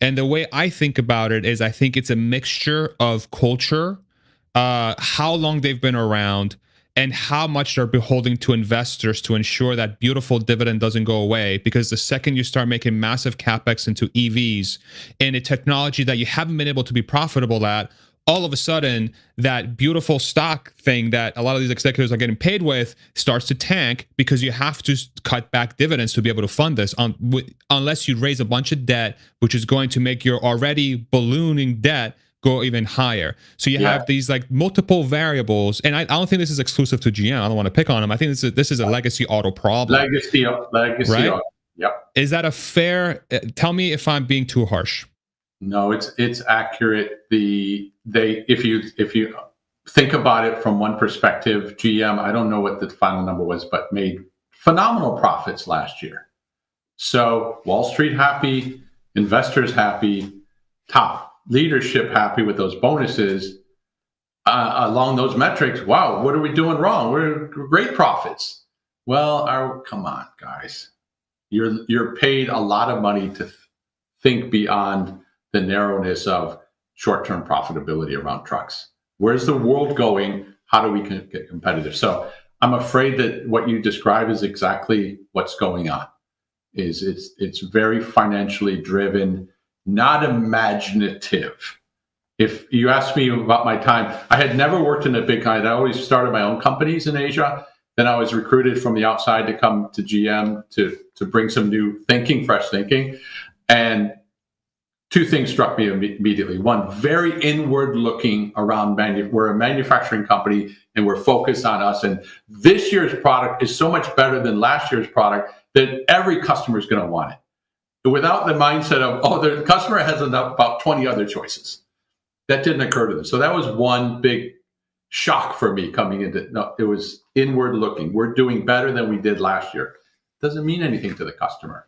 And the way I think about it is I think it's a mixture of culture, uh, how long they've been around, and how much they're beholding to investors to ensure that beautiful dividend doesn't go away. Because the second you start making massive capex into EVs in a technology that you haven't been able to be profitable at, all of a sudden that beautiful stock thing that a lot of these executives are getting paid with starts to tank because you have to cut back dividends to be able to fund this on, unless you raise a bunch of debt which is going to make your already ballooning debt go even higher so you yeah. have these like multiple variables and I, I, don't think this is exclusive to gm i don't want to pick on them i think this is this is a legacy auto problem legacy legacy right? auto. yep is that a fair uh, tell me if i'm being too harsh no, it's it's accurate. The they if you if you think about it from one perspective, GM, I don't know what the final number was, but made phenomenal profits last year. So Wall Street happy, investors happy, top leadership happy with those bonuses. Uh, along those metrics, wow, what are we doing wrong? We're great profits. Well, our, come on, guys, you're you're paid a lot of money to think beyond the narrowness of short-term profitability around trucks. Where's the world going? How do we get competitive? So I'm afraid that what you describe is exactly what's going on. Is it's it's very financially driven, not imaginative. If you ask me about my time, I had never worked in a big kind. I always started my own companies in Asia. Then I was recruited from the outside to come to GM to to bring some new thinking, fresh thinking. And two things struck me immediately. One, very inward looking around manu- we're a manufacturing company and we're focused on us. And this year's product is so much better than last year's product that every customer is going to want it. Without the mindset of, oh, the customer has enough, about 20 other choices. That didn't occur to them. So that was one big shock for me coming into no, it was inward looking. We're doing better than we did last year. Doesn't mean anything to the customer